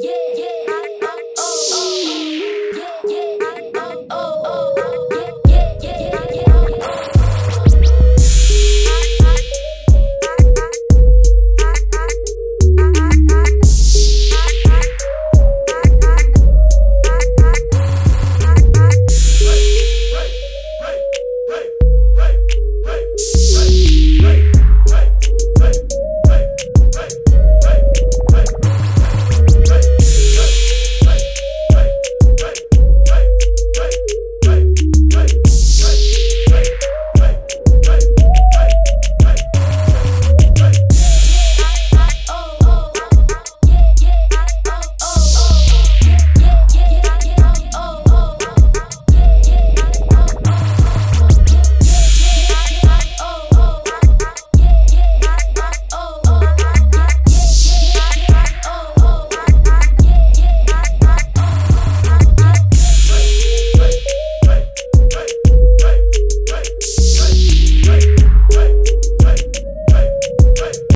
Yeah.